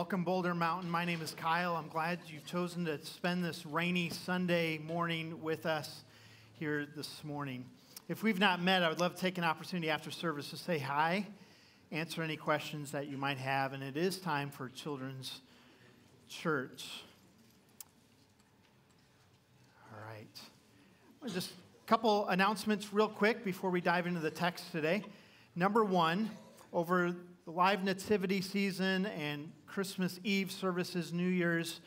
welcome Boulder Mountain. My name is Kyle. I'm glad you've chosen to spend this rainy Sunday morning with us here this morning. If we've not met, I would love to take an opportunity after service to say hi, answer any questions that you might have, and it is time for Children's Church. All right. Just a couple announcements, real quick, before we dive into the text today. Number one, over the live nativity season and Christmas Eve services, New Year's,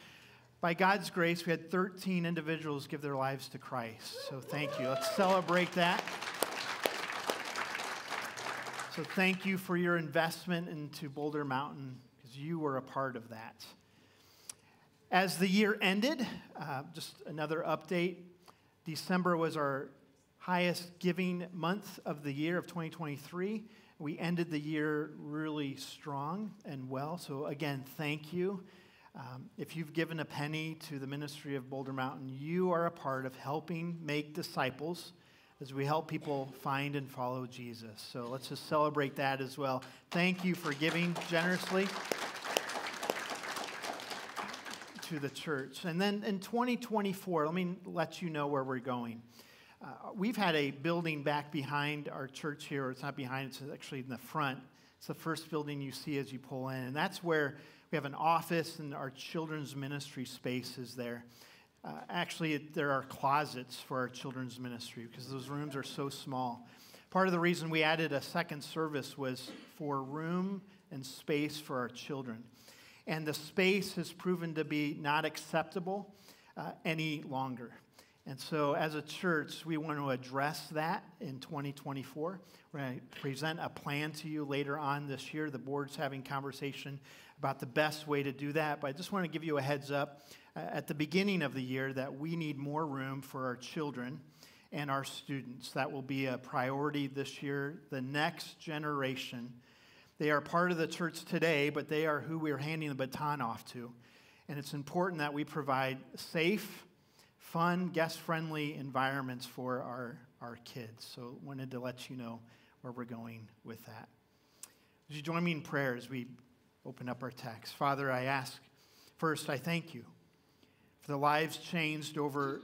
by God's grace, we had 13 individuals give their lives to Christ. So thank you. Let's celebrate that. So thank you for your investment into Boulder Mountain because you were a part of that. As the year ended, uh, just another update. December was our highest giving month of the year of 2023. We ended the year really strong and well. So, again, thank you. Um, if you've given a penny to the ministry of Boulder Mountain, you are a part of helping make disciples as we help people find and follow Jesus. So let's just celebrate that as well. Thank you for giving generously to the church. And then in 2024, let me let you know where we're going. Uh, we've had a building back behind our church here. It's not behind, it's actually in the front. It's the first building you see as you pull in. And that's where we have an office and our children's ministry space is there. Uh, actually, it, there are closets for our children's ministry because those rooms are so small. Part of the reason we added a second service was for room and space for our children. And the space has proven to be not acceptable uh, any longer. And so, as a church, we want to address that in 2024. We're going to present a plan to you later on this year. The board's having conversation about the best way to do that. But I just want to give you a heads up uh, at the beginning of the year that we need more room for our children and our students. That will be a priority this year. The next generation, they are part of the church today, but they are who we're handing the baton off to. And it's important that we provide safe, fun, guest friendly environments for our, our kids. So, wanted to let you know where we're going with that. Would you join me in prayer as we open up our text? Father, I ask first, I thank you for the lives changed over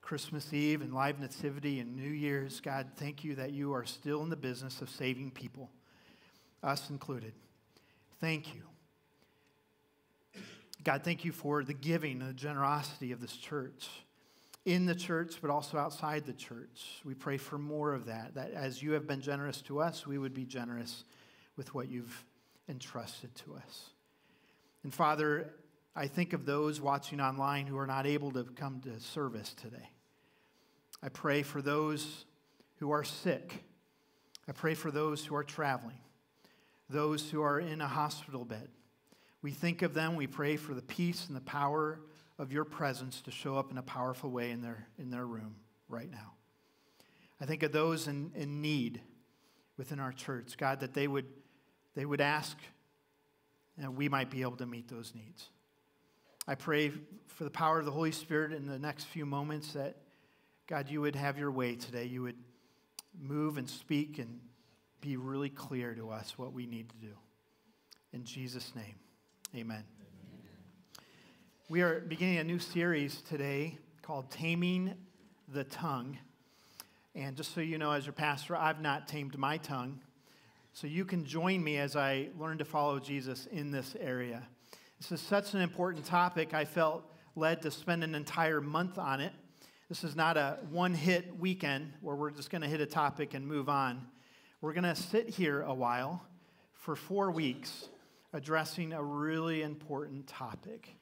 Christmas Eve and Live Nativity and New Year's. God, thank you that you are still in the business of saving people, us included. Thank you. God, thank you for the giving and the generosity of this church in the church, but also outside the church. We pray for more of that, that as you have been generous to us, we would be generous with what you've entrusted to us. And Father, I think of those watching online who are not able to come to service today. I pray for those who are sick. I pray for those who are traveling, those who are in a hospital bed. We think of them, we pray for the peace and the power of your presence to show up in a powerful way in their, in their room right now. I think of those in, in need within our church, God, that they would, they would ask and we might be able to meet those needs. I pray for the power of the Holy Spirit in the next few moments that, God, you would have your way today. You would move and speak and be really clear to us what we need to do. In Jesus' name, amen. We are beginning a new series today called Taming the Tongue. And just so you know, as your pastor, I've not tamed my tongue. So you can join me as I learn to follow Jesus in this area. This is such an important topic, I felt led to spend an entire month on it. This is not a one hit weekend where we're just going to hit a topic and move on. We're going to sit here a while for four weeks addressing a really important topic.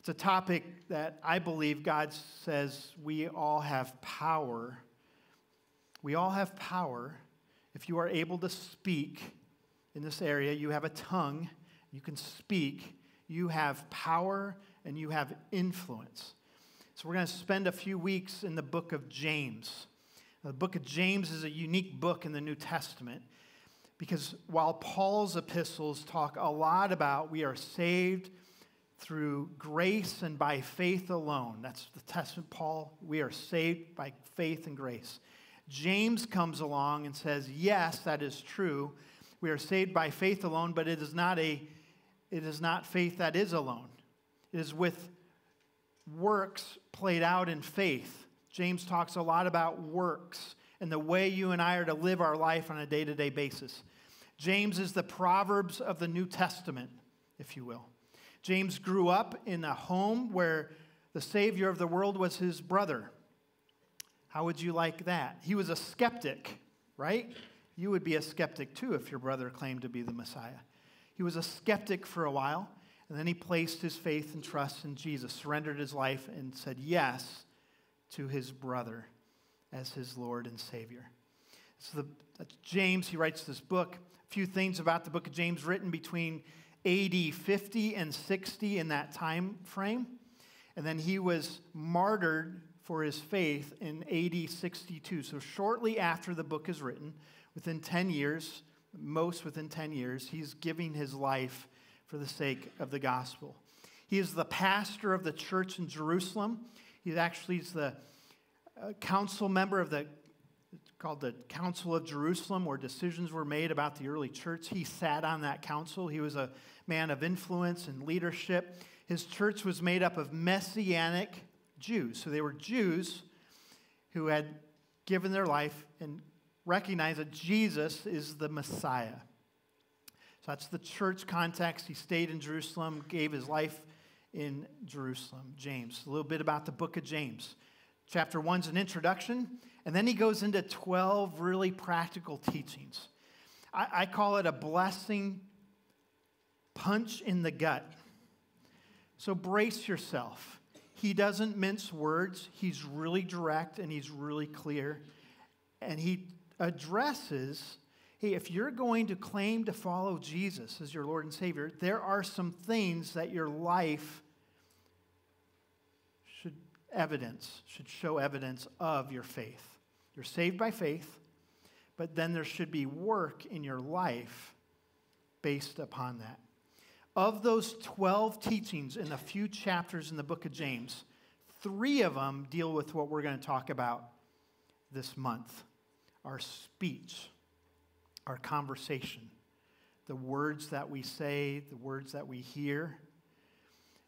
It's a topic that I believe God says we all have power. We all have power. If you are able to speak in this area, you have a tongue, you can speak, you have power, and you have influence. So, we're going to spend a few weeks in the book of James. The book of James is a unique book in the New Testament because while Paul's epistles talk a lot about we are saved through grace and by faith alone. That's the testament, Paul. We are saved by faith and grace. James comes along and says, Yes, that is true. We are saved by faith alone, but it is not a it is not faith that is alone. It is with works played out in faith. James talks a lot about works and the way you and I are to live our life on a day to day basis. James is the Proverbs of the New Testament, if you will. James grew up in a home where the Savior of the world was his brother. How would you like that? He was a skeptic, right? You would be a skeptic too if your brother claimed to be the Messiah. He was a skeptic for a while, and then he placed his faith and trust in Jesus, surrendered his life, and said yes to his brother as his Lord and Savior. So the, that's James. He writes this book. A few things about the book of James written between AD 50 and 60 in that time frame. And then he was martyred for his faith in AD 62. So shortly after the book is written, within 10 years, most within 10 years, he's giving his life for the sake of the gospel. He is the pastor of the church in Jerusalem. He actually is the uh, council member of the called the Council of Jerusalem, where decisions were made about the early church. He sat on that council. He was a man of influence and leadership. His church was made up of messianic Jews. So they were Jews who had given their life and recognized that Jesus is the Messiah. So that's the church context. He stayed in Jerusalem, gave his life in Jerusalem. James. A little bit about the book of James. Chapter one's an introduction, and then he goes into 12 really practical teachings. I, I call it a blessing punch in the gut. So brace yourself. He doesn't mince words, he's really direct and he's really clear. And he addresses hey, if you're going to claim to follow Jesus as your Lord and Savior, there are some things that your life evidence, should show evidence of your faith. You're saved by faith, but then there should be work in your life based upon that. Of those 12 teachings in the few chapters in the book of James, three of them deal with what we're going to talk about this month our speech our conversation, the words that we say, the words that we hear.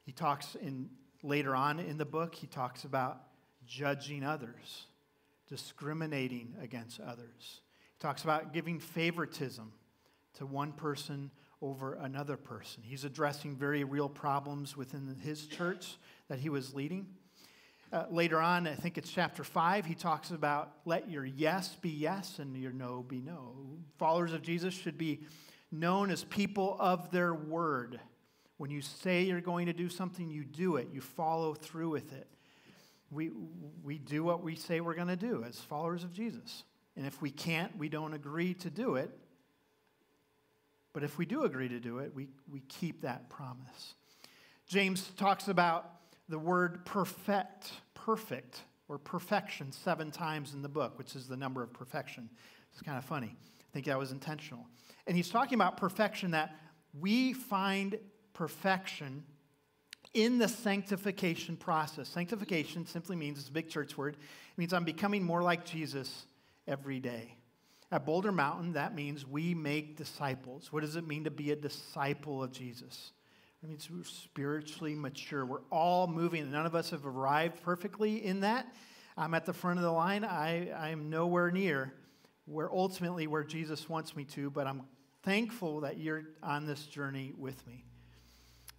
He talks in later on in the book, he talks about judging others, discriminating against others. He talks about giving favoritism to one person over another person. He's addressing very real problems within his church that he was leading. Uh, later on, I think it's chapter 5, he talks about let your yes be yes and your no be no. Followers of Jesus should be known as people of their word. When you say you're going to do something, you do it, you follow through with it. We, we do what we say we're going to do as followers of Jesus. And if we can't, we don't agree to do it. But if we do agree to do it, we, we keep that promise. James talks about the word perfect, perfect, or perfection seven times in the book, which is the number of perfection. It's kind of funny. I think that was intentional. And he's talking about perfection that we find perfection in the sanctification process. Sanctification simply means, it's a big church word, it means I'm becoming more like Jesus every day. At Boulder Mountain, that means we make disciples. What does it mean to be a disciple of Jesus? It means we're spiritually mature. We're all moving. None of us have arrived perfectly in that. I'm at the front of the line. I, I'm nowhere near where ultimately where Jesus wants me to, but I'm thankful that you're on this journey with me.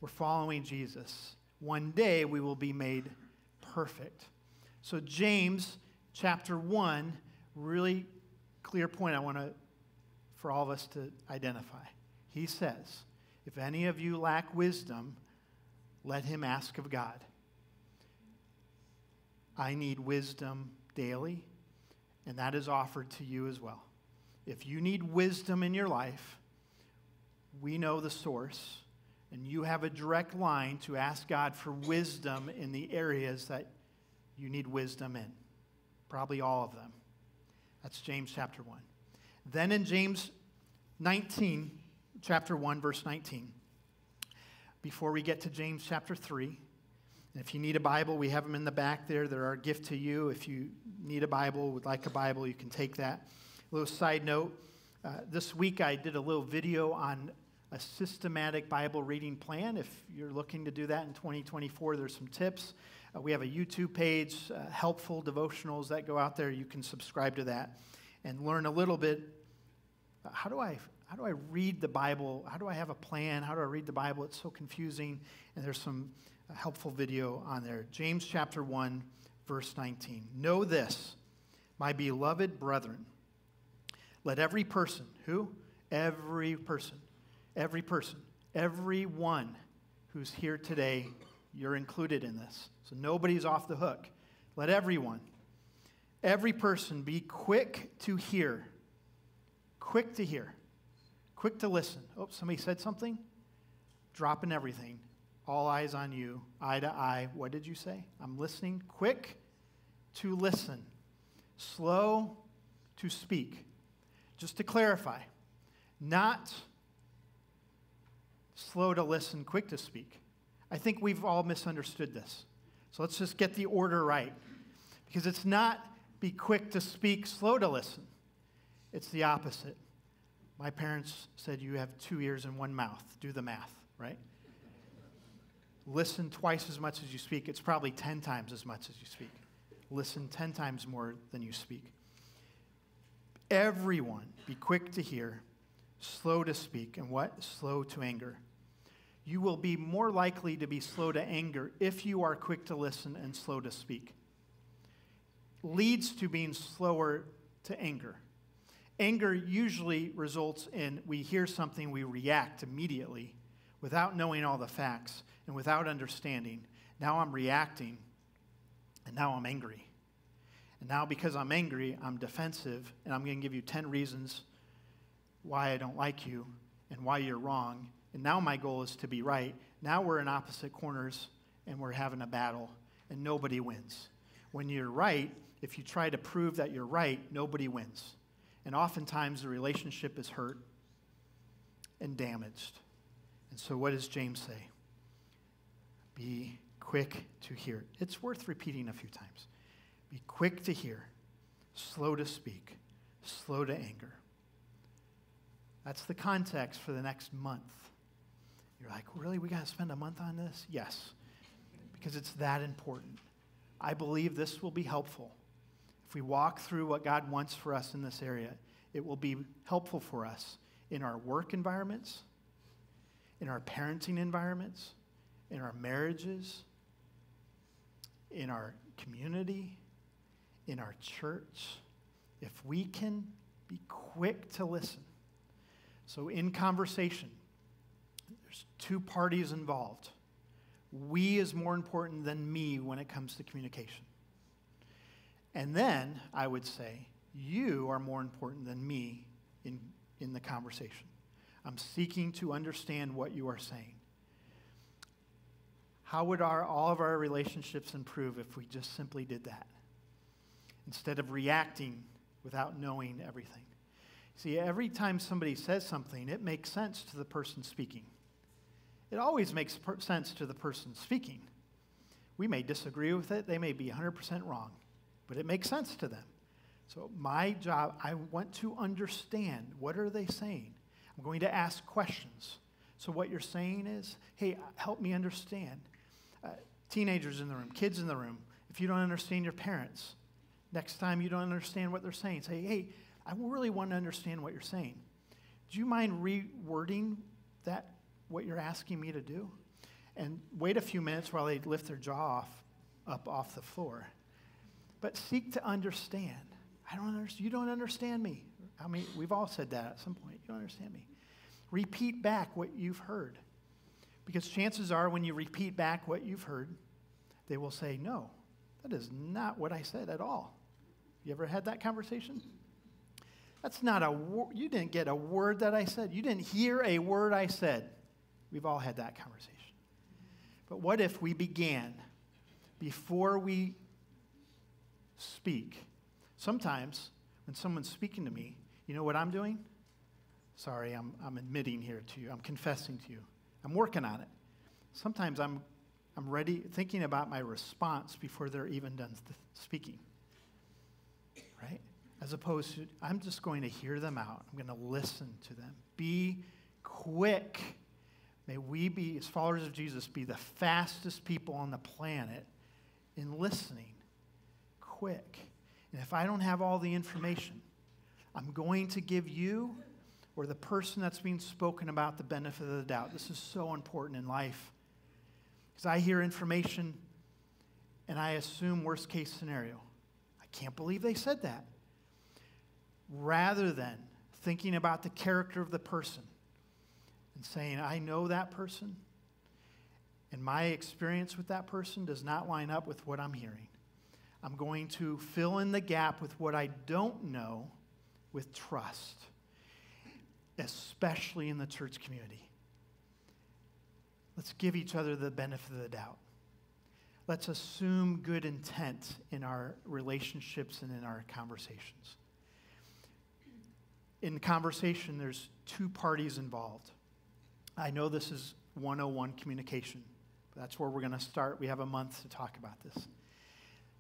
We're following Jesus. One day we will be made perfect. So, James chapter 1, really clear point I want to, for all of us to identify. He says, if any of you lack wisdom, let him ask of God. I need wisdom daily, and that is offered to you as well. If you need wisdom in your life, we know the source, and you have a direct line to ask God for wisdom in the areas that you need wisdom in. Probably all of them. That's James chapter 1. Then in James 19, chapter 1, verse 19. Before we get to James chapter 3, and if you need a Bible, we have them in the back there. They're our gift to you. If you need a Bible, would like a Bible, you can take that. A little side note uh, this week I did a little video on a systematic Bible reading plan. If you're looking to do that in 2024, there's some tips. Uh, we have a YouTube page, uh, helpful devotionals that go out there. You can subscribe to that and learn a little bit. Uh, how do I how do I read the Bible? How do I have a plan? How do I read the Bible? It's so confusing. And there's some uh, helpful video on there. James chapter 1, verse 19. Know this, my beloved brethren. Let every person, who? Every person, every person, everyone who's here today, you're included in this. So nobody's off the hook. Let everyone, every person be quick to hear. Quick to hear quick to listen. Oh, somebody said something? Dropping everything. All eyes on you, eye to eye. What did you say? I'm listening. Quick to listen, slow to speak. Just to clarify, not slow to listen, quick to speak. I think we've all misunderstood this. So let's just get the order right. Because it's not be quick to speak, slow to listen. It's the opposite. My parents said you have two ears and one mouth. Do the math, right? Listen twice as much as you speak. It's probably 10 times as much as you speak. Listen 10 times more than you speak. Everyone be quick to hear, slow to speak, and what? Slow to anger. You will be more likely to be slow to anger if you are quick to listen and slow to speak. Leads to being slower to anger. Anger usually results in we hear something, we react immediately without knowing all the facts and without understanding. Now I'm reacting, and now I'm angry. And now, because I'm angry, I'm defensive, and I'm going to give you 10 reasons why I don't like you and why you're wrong. And now my goal is to be right. Now we're in opposite corners and we're having a battle, and nobody wins. When you're right, if you try to prove that you're right, nobody wins. And oftentimes the relationship is hurt and damaged. And so, what does James say? Be quick to hear. It's worth repeating a few times. Be quick to hear, slow to speak, slow to anger. That's the context for the next month. You're like, really? We got to spend a month on this? Yes, because it's that important. I believe this will be helpful if we walk through what God wants for us in this area, it will be helpful for us in our work environments, in our parenting environments, in our marriages, in our community, in our church. If we can be quick to listen. So, in conversation, there's two parties involved. We is more important than me when it comes to communication. And then I would say, you are more important than me in, in the conversation. I'm seeking to understand what you are saying. How would our, all of our relationships improve if we just simply did that? Instead of reacting without knowing everything. See, every time somebody says something, it makes sense to the person speaking. It always makes per- sense to the person speaking. We may disagree with it, they may be 100% wrong but it makes sense to them. So my job, I want to understand what are they saying. I'm going to ask questions. So what you're saying is, hey, help me understand. Uh, teenagers in the room, kids in the room, if you don't understand your parents, next time you don't understand what they're saying, say, hey, I really want to understand what you're saying. Do you mind rewording that, what you're asking me to do? And wait a few minutes while they lift their jaw off, up off the floor but seek to understand. I don't understand. You don't understand me. I mean, we've all said that at some point. You don't understand me. Repeat back what you've heard. Because chances are, when you repeat back what you've heard, they will say, No, that is not what I said at all. You ever had that conversation? That's not a word. You didn't get a word that I said. You didn't hear a word I said. We've all had that conversation. But what if we began before we speak. Sometimes when someone's speaking to me, you know what I'm doing? Sorry, I'm, I'm admitting here to you. I'm confessing to you. I'm working on it. Sometimes I'm, I'm ready, thinking about my response before they're even done speaking. As opposed to, I'm just going to hear them out. I'm going to listen to them. Be quick. May we be, as followers of Jesus, be the fastest people on the planet in listening. Quick. And if I don't have all the information, I'm going to give you or the person that's being spoken about the benefit of the doubt. This is so important in life. Because I hear information and I assume worst case scenario. I can't believe they said that. Rather than thinking about the character of the person and saying, I know that person, and my experience with that person does not line up with what I'm hearing. I'm going to fill in the gap with what I don't know with trust, especially in the church community. Let's give each other the benefit of the doubt. Let's assume good intent in our relationships and in our conversations. In conversation, there's two parties involved. I know this is 101 communication. That's where we're going to start. We have a month to talk about this.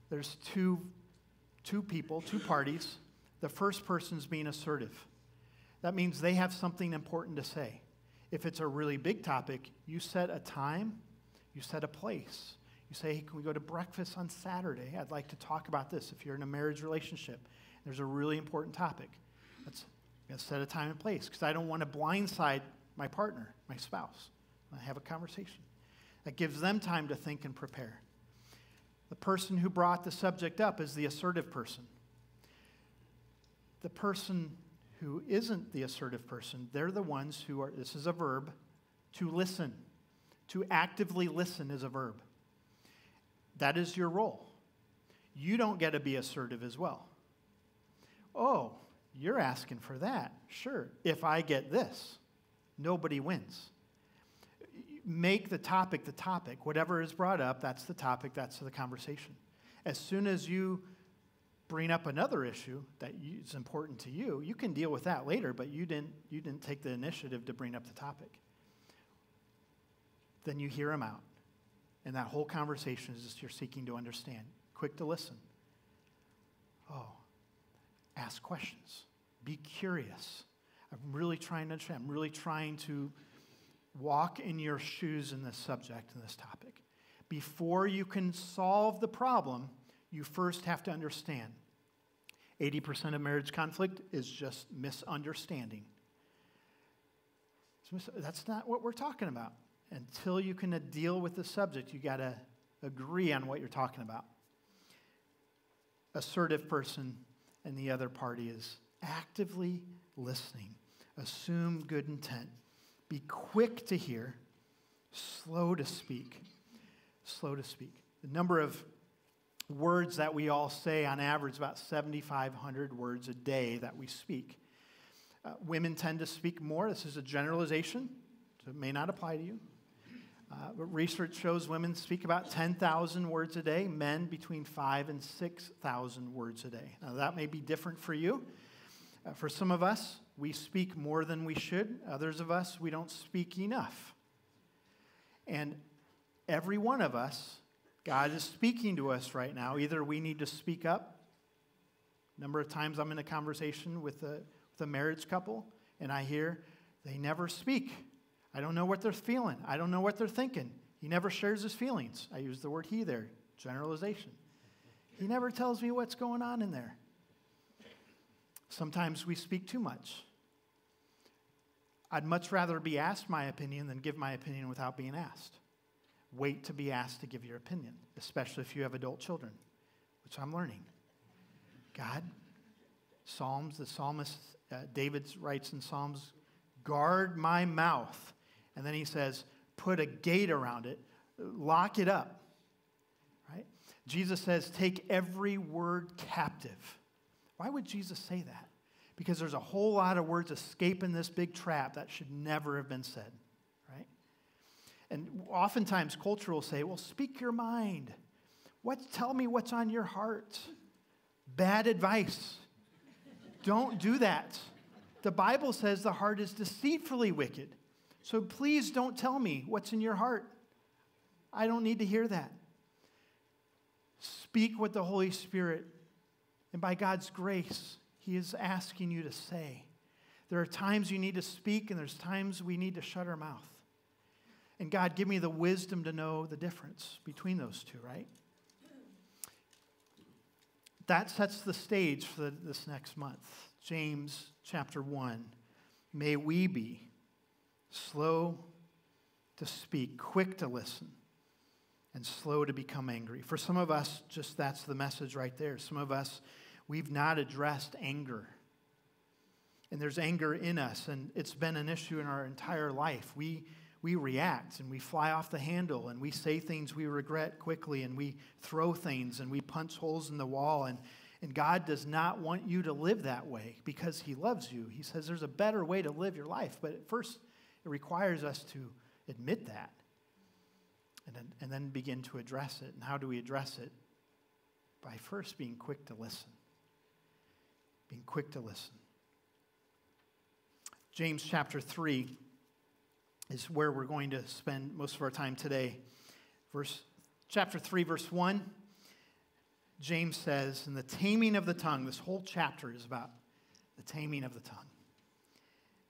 There's two, two people, two parties. The first person's being assertive. That means they have something important to say. If it's a really big topic, you set a time, you set a place. You say, hey, can we go to breakfast on Saturday? I'd like to talk about this. If you're in a marriage relationship, there's a really important topic. Let's, let's set a time and place because I don't want to blindside my partner, my spouse. I have a conversation. That gives them time to think and prepare. The person who brought the subject up is the assertive person. The person who isn't the assertive person, they're the ones who are, this is a verb, to listen. To actively listen is a verb. That is your role. You don't get to be assertive as well. Oh, you're asking for that. Sure. If I get this, nobody wins. Make the topic the topic. Whatever is brought up, that's the topic, that's the conversation. As soon as you bring up another issue that is important to you, you can deal with that later, but you didn't, you didn't take the initiative to bring up the topic. Then you hear them out. And that whole conversation is just you're seeking to understand. Quick to listen. Oh, ask questions. Be curious. I'm really trying to understand. I'm really trying to walk in your shoes in this subject, in this topic. Before you can solve the problem, you first have to understand. 80% of marriage conflict is just misunderstanding. That's not what we're talking about until you can deal with the subject, you got to agree on what you're talking about. Assertive person and the other party is actively listening. Assume good intent. Be quick to hear, slow to speak. Slow to speak. The number of words that we all say on average about 7,500 words a day that we speak. Uh, women tend to speak more. This is a generalization, so it may not apply to you. Uh, research shows women speak about 10,000 words a day, men between 5 and 6,000 words a day. Now, that may be different for you. Uh, for some of us, we speak more than we should. Others of us, we don't speak enough. And every one of us, God is speaking to us right now. Either we need to speak up. Number of times I'm in a conversation with a, with a marriage couple, and I hear they never speak. I don't know what they're feeling. I don't know what they're thinking. He never shares his feelings. I use the word he there, generalization. He never tells me what's going on in there. Sometimes we speak too much. I'd much rather be asked my opinion than give my opinion without being asked. Wait to be asked to give your opinion, especially if you have adult children, which I'm learning. God, Psalms, the psalmist uh, David writes in Psalms, guard my mouth and then he says, put a gate around it, lock it up. Right? Jesus says, take every word captive. Why would Jesus say that? Because there's a whole lot of words escaping this big trap that should never have been said. Right? And oftentimes culture will say, well, speak your mind. What, tell me what's on your heart. Bad advice. Don't do that. The Bible says the heart is deceitfully wicked. So please don't tell me what's in your heart. I don't need to hear that. Speak what the Holy Spirit, and by God's grace, He is asking you to say. There are times you need to speak, and there's times we need to shut our mouth. And God, give me the wisdom to know the difference between those two, right? That sets the stage for this next month. James chapter 1. May we be slow to speak, quick to listen, and slow to become angry. For some of us, just that's the message right there. Some of us, we've not addressed anger. And there's anger in us, and it's been an issue in our entire life. We, we react and we fly off the handle and we say things we regret quickly and we throw things and we punch holes in the wall. And, and God does not want you to live that way because He loves you. He says there's a better way to live your life. But at first, it requires us to admit that and then, and then begin to address it. And how do we address it? By first being quick to listen. Being quick to listen. James chapter 3 is where we're going to spend most of our time today. Verse, chapter 3, verse 1, James says, In the taming of the tongue, this whole chapter is about the taming of the tongue.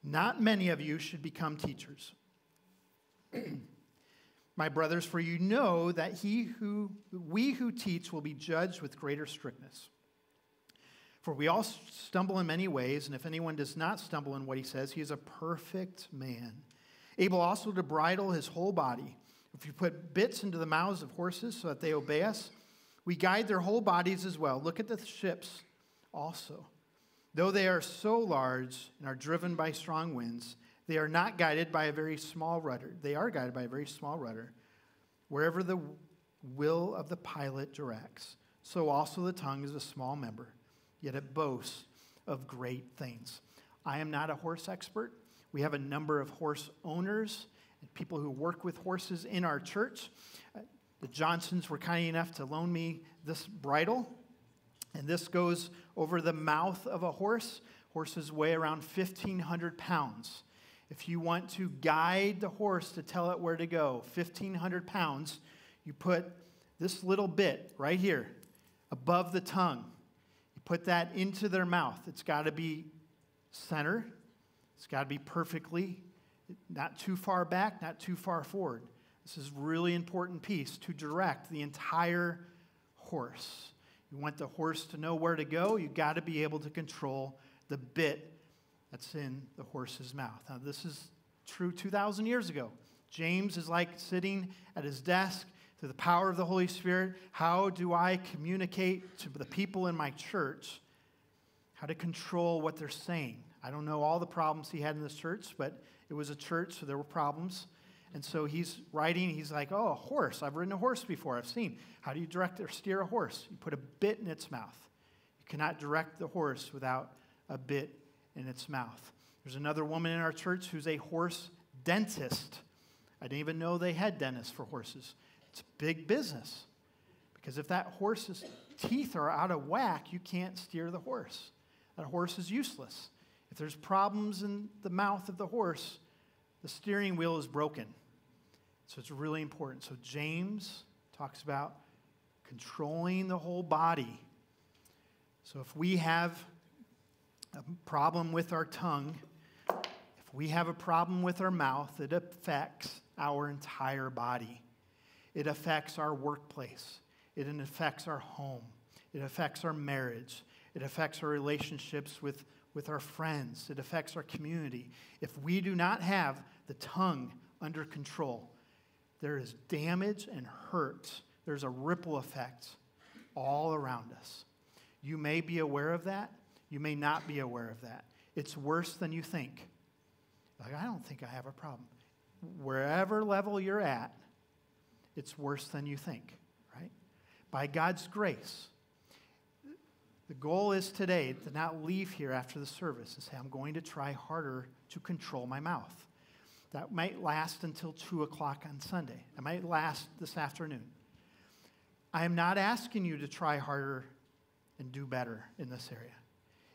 Not many of you should become teachers. My brothers, for you know that he who we who teach will be judged with greater strictness. For we all stumble in many ways, and if anyone does not stumble in what he says, he is a perfect man, able also to bridle his whole body. If you put bits into the mouths of horses so that they obey us, we guide their whole bodies as well. Look at the ships also. Though they are so large and are driven by strong winds, they are not guided by a very small rudder. They are guided by a very small rudder. Wherever the will of the pilot directs, so also the tongue is a small member, yet it boasts of great things. I am not a horse expert. We have a number of horse owners and people who work with horses in our church. Uh, the Johnsons were kind enough to loan me this bridle, and this goes over the mouth of a horse. Horses weigh around 1,500 pounds. If you want to guide the horse to tell it where to go, 1,500 pounds, you put this little bit right here above the tongue. You put that into their mouth. It's got to be center, it's got to be perfectly, not too far back, not too far forward. This is really important piece to direct the entire horse. You want the horse to know where to go, you got to be able to control the bit that's in the horse's mouth. Now, this is true 2,000 years ago. James is like sitting at his desk through the power of the Holy Spirit. How do I communicate to the people in my church how to control what they're saying? I don't know all the problems he had in this church, but it was a church, so there were problems. And so he's riding, he's like, Oh, a horse. I've ridden a horse before. I've seen. How do you direct or steer a horse? You put a bit in its mouth. You cannot direct the horse without a bit in its mouth. There's another woman in our church who's a horse dentist. I didn't even know they had dentists for horses. It's big business. Because if that horse's teeth are out of whack, you can't steer the horse. That horse is useless. If there's problems in the mouth of the horse, the steering wheel is broken. So it's really important. So James talks about controlling the whole body. So if we have a problem with our tongue, if we have a problem with our mouth, it affects our entire body. It affects our workplace. It affects our home. It affects our marriage. It affects our relationships with, with our friends. It affects our community. If we do not have the tongue under control, there is damage and hurt. There's a ripple effect all around us. You may be aware of that. You may not be aware of that. It's worse than you think. Like, I don't think I have a problem. Wherever level you're at, it's worse than you think, right? By God's grace. The goal is today to not leave here after the service and say, I'm going to try harder to control my mouth. That might last until 2 o'clock on Sunday. It might last this afternoon. I am not asking you to try harder and do better in this area.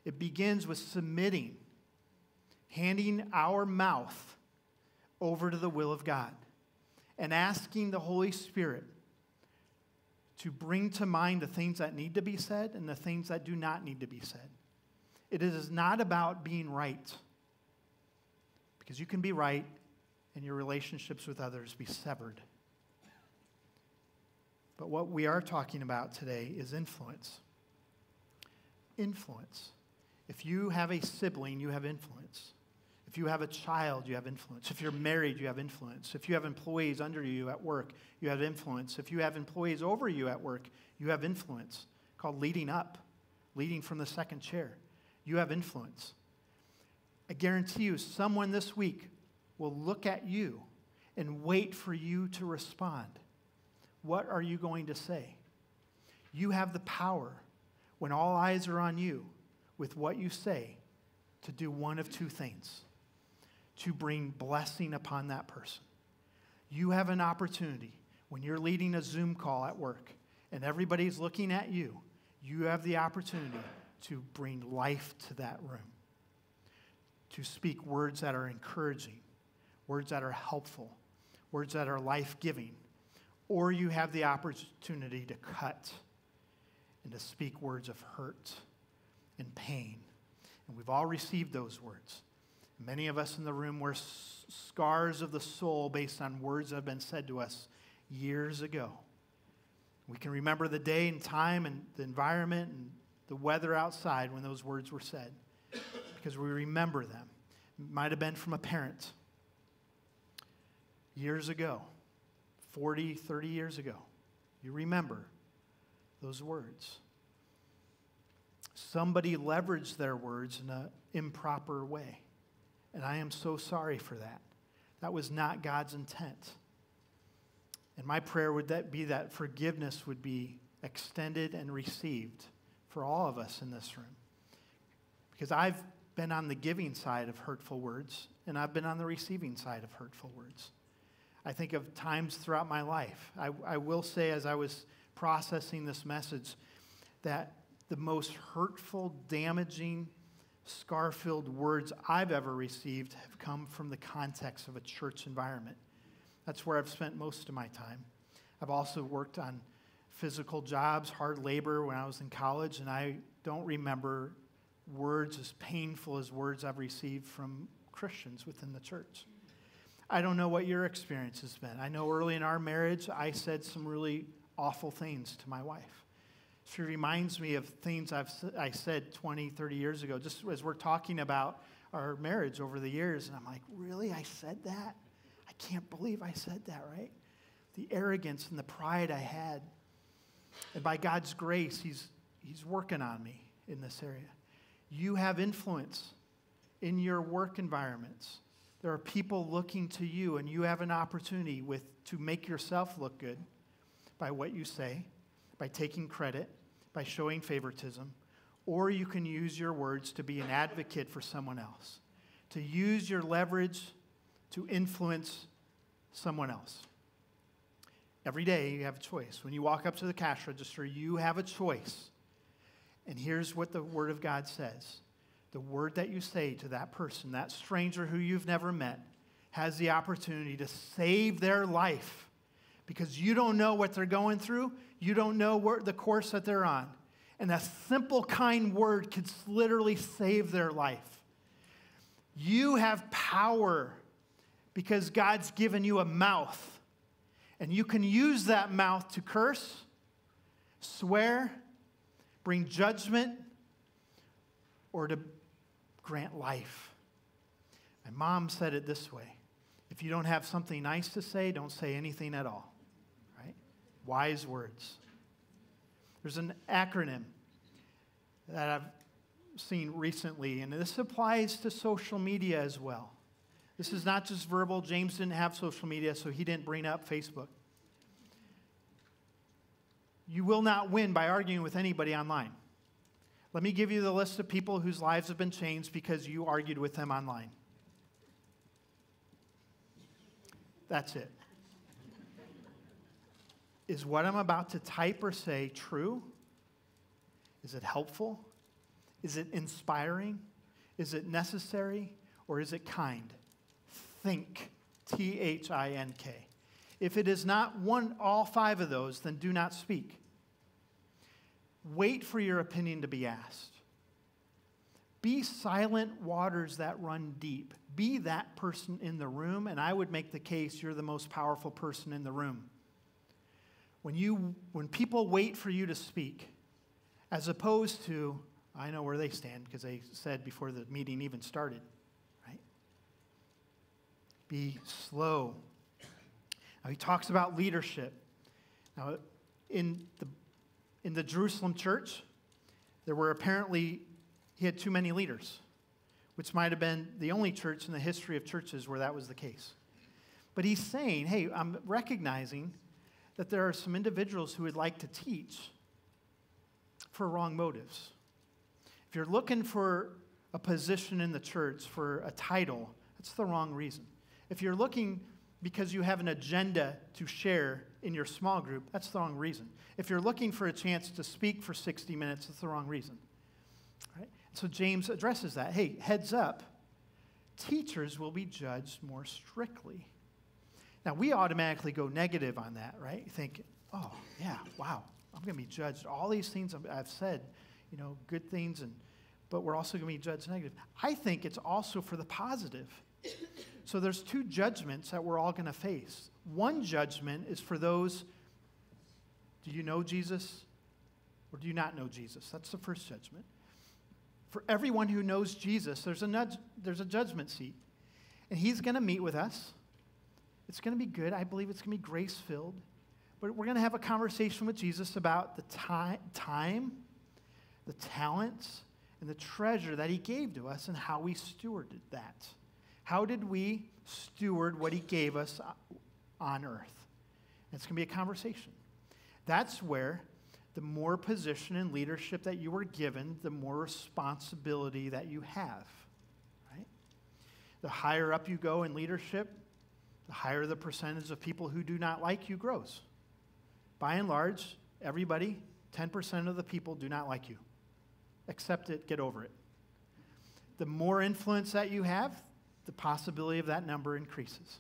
It begins with submitting, handing our mouth over to the will of God, and asking the Holy Spirit to bring to mind the things that need to be said and the things that do not need to be said. It is not about being right. Because you can be right and your relationships with others be severed. But what we are talking about today is influence. Influence. If you have a sibling, you have influence. If you have a child, you have influence. If you're married, you have influence. If you have employees under you at work, you have influence. If you have employees over you at work, you have influence called leading up, leading from the second chair. You have influence. I guarantee you, someone this week will look at you and wait for you to respond. What are you going to say? You have the power, when all eyes are on you, with what you say, to do one of two things to bring blessing upon that person. You have an opportunity when you're leading a Zoom call at work and everybody's looking at you, you have the opportunity to bring life to that room, to speak words that are encouraging, words that are helpful, words that are life giving, or you have the opportunity to cut and to speak words of hurt and pain. And we've all received those words. Many of us in the room wear scars of the soul based on words that have been said to us years ago. We can remember the day and time and the environment and the weather outside when those words were said because we remember them. It might have been from a parent years ago, 40, 30 years ago. You remember those words. Somebody leveraged their words in an improper way. And I am so sorry for that. That was not God's intent. And my prayer would that be that forgiveness would be extended and received for all of us in this room. Because I've been on the giving side of hurtful words, and I've been on the receiving side of hurtful words. I think of times throughout my life. I, I will say, as I was processing this message, that the most hurtful, damaging, scar filled words I've ever received have come from the context of a church environment. That's where I've spent most of my time. I've also worked on physical jobs, hard labor when I was in college, and I don't remember words as painful as words I've received from Christians within the church. I don't know what your experience has been. I know early in our marriage, I said some really awful things to my wife. She reminds me of things I've I said 20, 30 years ago, just as we're talking about our marriage over the years. And I'm like, really? I said that? I can't believe I said that, right? The arrogance and the pride I had. And by God's grace, He's, he's working on me in this area. You have influence in your work environments. There are people looking to you, and you have an opportunity with, to make yourself look good by what you say, by taking credit, by showing favoritism, or you can use your words to be an advocate for someone else, to use your leverage to influence someone else. Every day you have a choice. When you walk up to the cash register, you have a choice. And here's what the Word of God says the word that you say to that person, that stranger who you've never met, has the opportunity to save their life because you don't know what they're going through. You don't know where, the course that they're on. And a simple, kind word could literally save their life. You have power because God's given you a mouth. And you can use that mouth to curse, swear, bring judgment, or to grant life. My mom said it this way if you don't have something nice to say, don't say anything at all. Right? Wise words. There's an acronym that I've seen recently, and this applies to social media as well. This is not just verbal. James didn't have social media, so he didn't bring up Facebook. You will not win by arguing with anybody online. Let me give you the list of people whose lives have been changed because you argued with them online. That's it. Is what I'm about to type or say true? Is it helpful? Is it inspiring? Is it necessary? Or is it kind? Think. T H I N K. If it is not one, all five of those, then do not speak. Wait for your opinion to be asked. Be silent waters that run deep. Be that person in the room, and I would make the case you're the most powerful person in the room. When, you, when people wait for you to speak, as opposed to, I know where they stand because they said before the meeting even started, right? Be slow. Now, he talks about leadership. Now, in the, in the Jerusalem church, there were apparently, he had too many leaders, which might have been the only church in the history of churches where that was the case. But he's saying, hey, I'm recognizing that there are some individuals who would like to teach for wrong motives. If you're looking for a position in the church, for a title, that's the wrong reason. If you're looking because you have an agenda to share in your small group, that's the wrong reason. If you're looking for a chance to speak for 60 minutes, that's the wrong reason. Right? So James addresses that. Hey, heads up, teachers will be judged more strictly. Now, we automatically go negative on that, right? You think, oh, yeah, wow, I'm going to be judged. All these things I've said, you know, good things, and but we're also going to be judged negative. I think it's also for the positive. So there's two judgments that we're all going to face. One judgment is for those do you know Jesus or do you not know Jesus? That's the first judgment. For everyone who knows Jesus, there's a, nudge, there's a judgment seat. And he's going to meet with us. It's going to be good. I believe it's going to be grace filled. But we're going to have a conversation with Jesus about the time, time, the talents, and the treasure that he gave to us and how we stewarded that. How did we steward what he gave us on earth? it's going to be a conversation. That's where the more position and leadership that you are given, the more responsibility that you have. Right? The higher up you go in leadership, the higher the percentage of people who do not like you grows. By and large, everybody, 10% of the people do not like you. Accept it, get over it. The more influence that you have, the possibility of that number increases.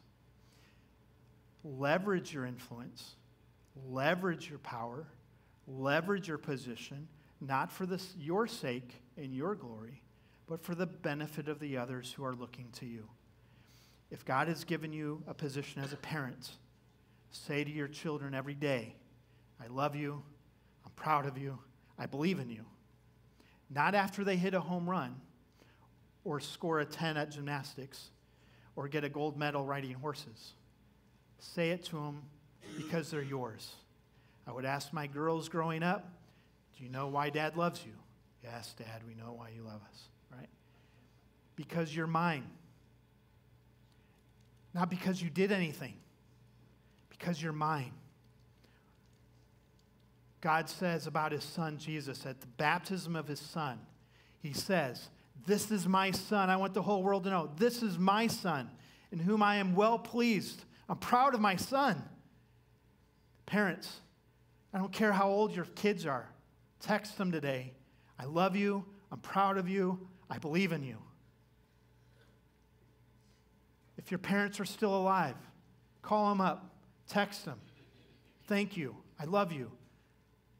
Leverage your influence, leverage your power, leverage your position, not for this, your sake and your glory, but for the benefit of the others who are looking to you. If God has given you a position as a parent, say to your children every day, I love you, I'm proud of you, I believe in you. Not after they hit a home run, or score a 10 at gymnastics or get a gold medal riding horses. Say it to them because they're yours. I would ask my girls growing up, Do you know why dad loves you? Yes, dad, we know why you love us, right? Because you're mine. Not because you did anything, because you're mine. God says about his son Jesus at the baptism of his son, he says, this is my son. I want the whole world to know this is my son in whom I am well pleased. I'm proud of my son. Parents, I don't care how old your kids are, text them today. I love you. I'm proud of you. I believe in you. If your parents are still alive, call them up, text them. Thank you. I love you.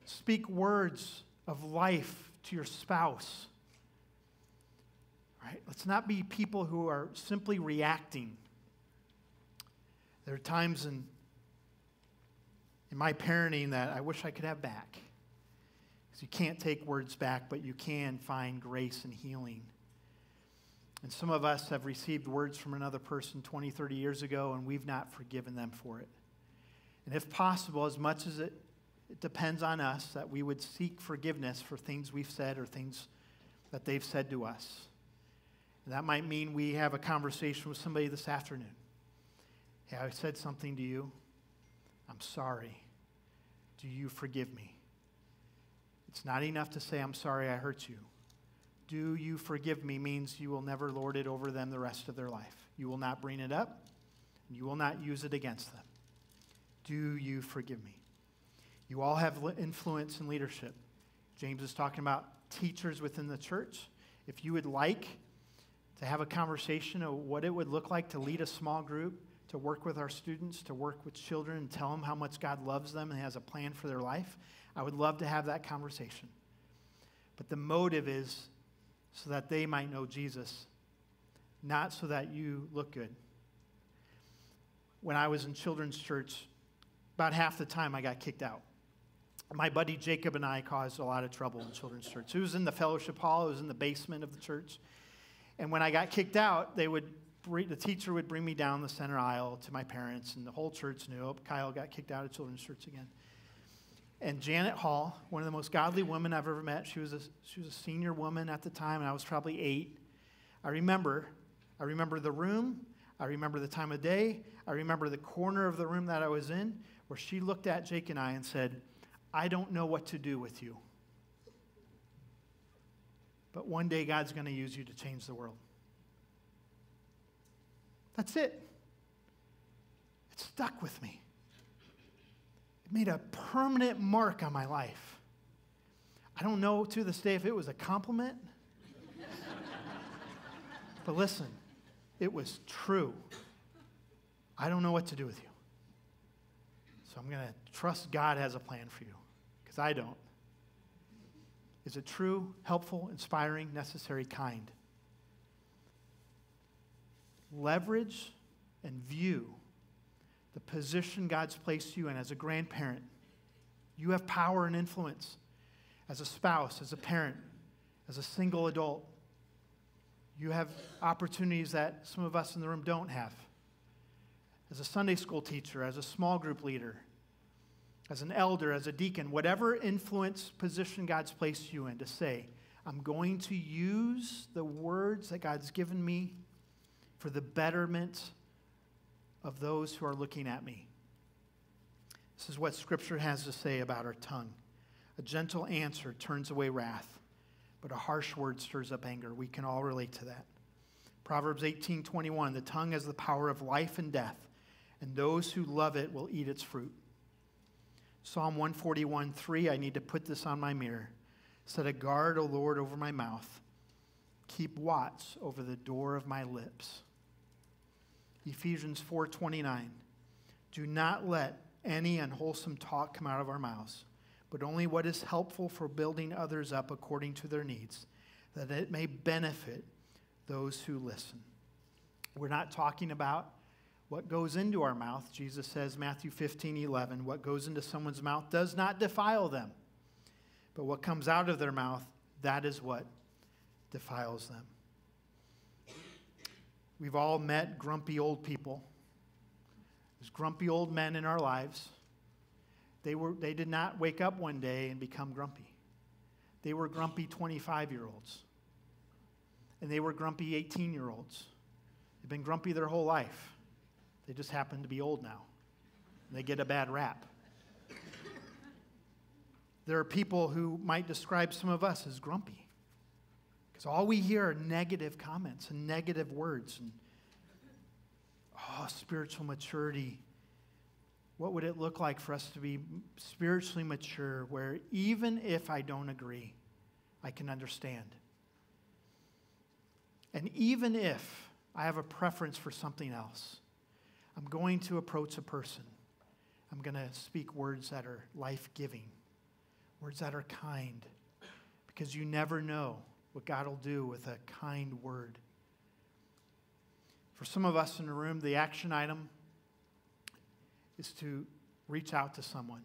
Speak words of life to your spouse. Right? Let's not be people who are simply reacting. There are times in, in my parenting that I wish I could have back. Because you can't take words back, but you can find grace and healing. And some of us have received words from another person 20, 30 years ago, and we've not forgiven them for it. And if possible, as much as it, it depends on us, that we would seek forgiveness for things we've said or things that they've said to us. And that might mean we have a conversation with somebody this afternoon. Hey, I said something to you. I'm sorry. Do you forgive me? It's not enough to say, I'm sorry I hurt you. Do you forgive me means you will never lord it over them the rest of their life. You will not bring it up, and you will not use it against them. Do you forgive me? You all have influence and leadership. James is talking about teachers within the church. If you would like to have a conversation of what it would look like to lead a small group, to work with our students, to work with children, and tell them how much God loves them and has a plan for their life. I would love to have that conversation. But the motive is so that they might know Jesus, not so that you look good. When I was in children's church, about half the time I got kicked out. My buddy Jacob and I caused a lot of trouble in children's church. It was in the fellowship hall, it was in the basement of the church. And when I got kicked out, they would the teacher would bring me down the center aisle to my parents, and the whole church knew, oh, Kyle got kicked out of children's church again. And Janet Hall, one of the most godly women I've ever met, she was a, she was a senior woman at the time, and I was probably eight. I remember, I remember the room, I remember the time of day, I remember the corner of the room that I was in, where she looked at Jake and I and said, I don't know what to do with you. But one day God's going to use you to change the world. That's it. It stuck with me. It made a permanent mark on my life. I don't know to this day if it was a compliment, but listen, it was true. I don't know what to do with you. So I'm going to trust God has a plan for you because I don't. Is it true, helpful, inspiring, necessary, kind? Leverage and view the position God's placed you in as a grandparent. You have power and influence as a spouse, as a parent, as a single adult. You have opportunities that some of us in the room don't have. As a Sunday school teacher, as a small group leader, as an elder, as a deacon, whatever influence position God's placed you in, to say, I'm going to use the words that God's given me for the betterment of those who are looking at me. This is what Scripture has to say about our tongue. A gentle answer turns away wrath, but a harsh word stirs up anger. We can all relate to that. Proverbs 18:21, the tongue has the power of life and death, and those who love it will eat its fruit. Psalm 141:3, I need to put this on my mirror. Set a guard, O Lord, over my mouth. Keep watch over the door of my lips. Ephesians 4:29. Do not let any unwholesome talk come out of our mouths, but only what is helpful for building others up according to their needs, that it may benefit those who listen. We're not talking about what goes into our mouth. Jesus says, Matthew 15, 11, what goes into someone's mouth does not defile them. But what comes out of their mouth, that is what defiles them. We've all met grumpy old people. There's grumpy old men in our lives. They, were, they did not wake up one day and become grumpy. They were grumpy 25 year olds. And they were grumpy 18 year olds. They've been grumpy their whole life. They just happen to be old now. They get a bad rap. There are people who might describe some of us as grumpy. Because all we hear are negative comments and negative words. And, oh, spiritual maturity. What would it look like for us to be spiritually mature where even if I don't agree, I can understand? And even if I have a preference for something else, I'm going to approach a person. I'm going to speak words that are life giving, words that are kind, because you never know what God will do with a kind word. For some of us in the room, the action item is to reach out to someone.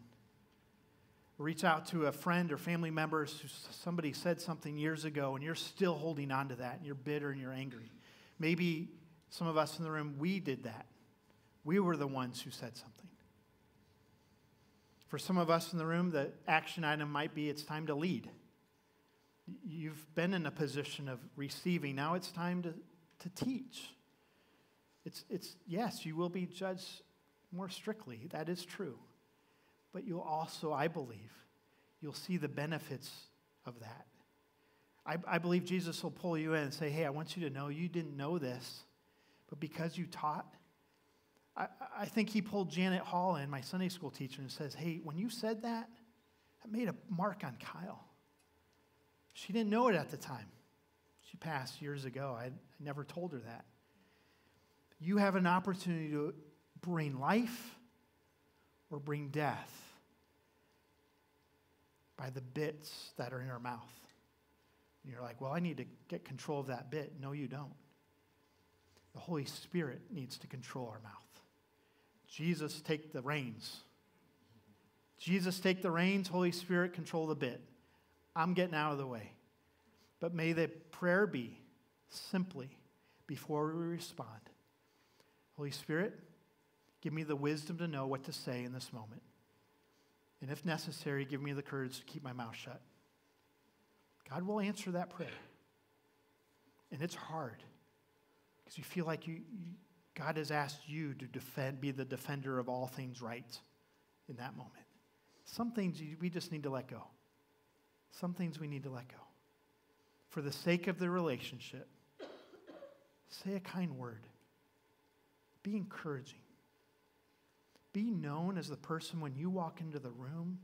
Reach out to a friend or family member. Who somebody said something years ago, and you're still holding on to that, and you're bitter and you're angry. Maybe some of us in the room, we did that. We were the ones who said something. For some of us in the room, the action item might be it's time to lead. You've been in a position of receiving. Now it's time to, to teach. It's, it's, yes, you will be judged more strictly. That is true. But you'll also, I believe, you'll see the benefits of that. I, I believe Jesus will pull you in and say, hey, I want you to know you didn't know this, but because you taught, I, I think he pulled Janet Hall in, my Sunday school teacher, and says, hey, when you said that, that made a mark on Kyle. She didn't know it at the time. She passed years ago. I, I never told her that. You have an opportunity to bring life or bring death by the bits that are in our mouth. And you're like, well, I need to get control of that bit. No, you don't. The Holy Spirit needs to control our mouth. Jesus, take the reins. Jesus, take the reins. Holy Spirit, control the bit. I'm getting out of the way. But may the prayer be simply before we respond Holy Spirit, give me the wisdom to know what to say in this moment. And if necessary, give me the courage to keep my mouth shut. God will answer that prayer. And it's hard because you feel like you, you, God has asked you to defend, be the defender of all things right in that moment. Some things we just need to let go. Some things we need to let go. For the sake of the relationship, say a kind word. Be encouraging. Be known as the person when you walk into the room,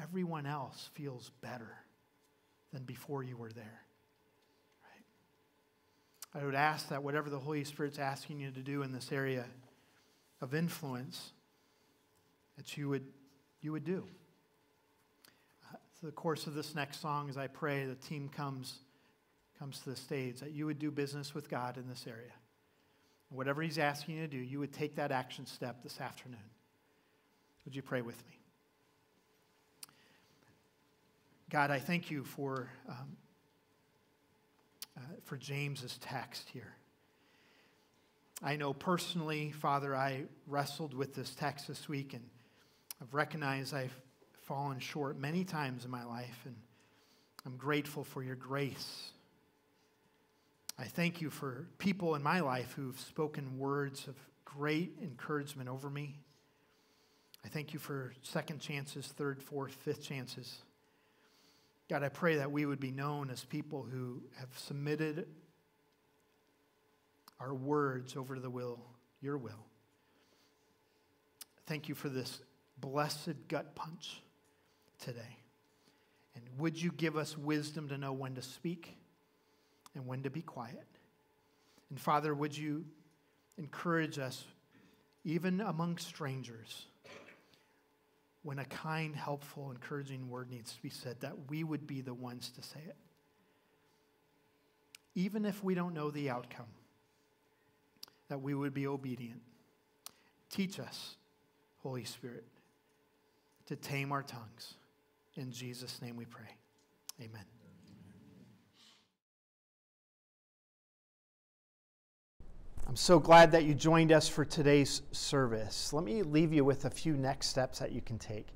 everyone else feels better than before you were there. Right? I would ask that whatever the Holy Spirit's asking you to do in this area of influence, that you would, you would do. The course of this next song, as I pray, the team comes, comes to the stage, that you would do business with God in this area. Whatever He's asking you to do, you would take that action step this afternoon. Would you pray with me? God, I thank you for, um, uh, for James's text here. I know personally, Father, I wrestled with this text this week and I've recognized I've fallen short many times in my life, and I'm grateful for your grace. I thank you for people in my life who've spoken words of great encouragement over me. I thank you for second chances, third, fourth, fifth chances. God, I pray that we would be known as people who have submitted our words over to the will, your will. Thank you for this blessed gut punch today. And would you give us wisdom to know when to speak and when to be quiet? And Father, would you encourage us, even among strangers, when a kind, helpful, encouraging word needs to be said, that we would be the ones to say it. Even if we don't know the outcome, that we would be obedient. Teach us, Holy Spirit, to tame our tongues. In Jesus' name we pray. Amen. I'm so glad that you joined us for today's service. Let me leave you with a few next steps that you can take.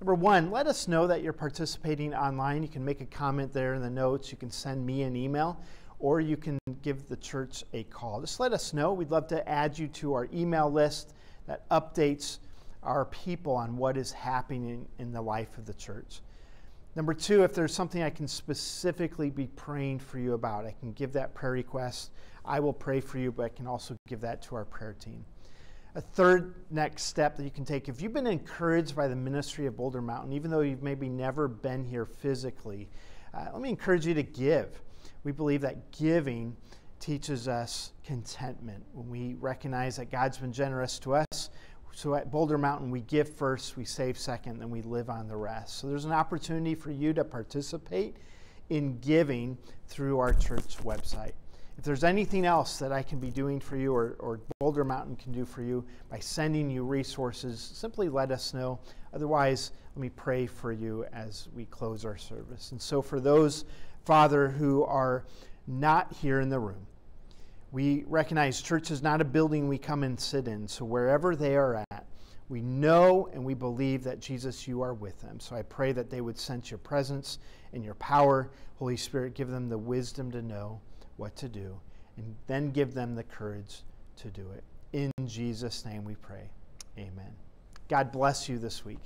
Number one, let us know that you're participating online. You can make a comment there in the notes. You can send me an email, or you can give the church a call. Just let us know. We'd love to add you to our email list that updates our people on what is happening in the life of the church. Number two, if there's something I can specifically be praying for you about, I can give that prayer request. I will pray for you, but I can also give that to our prayer team. A third next step that you can take if you've been encouraged by the ministry of Boulder Mountain, even though you've maybe never been here physically, uh, let me encourage you to give. We believe that giving teaches us contentment. When we recognize that God's been generous to us, so at Boulder Mountain, we give first, we save second, then we live on the rest. So there's an opportunity for you to participate in giving through our church website. If there's anything else that I can be doing for you or, or Boulder Mountain can do for you by sending you resources, simply let us know. Otherwise, let me pray for you as we close our service. And so, for those, Father, who are not here in the room, we recognize church is not a building we come and sit in. So wherever they are at, we know and we believe that Jesus, you are with them. So I pray that they would sense your presence and your power. Holy Spirit, give them the wisdom to know what to do, and then give them the courage to do it. In Jesus' name we pray. Amen. God bless you this week.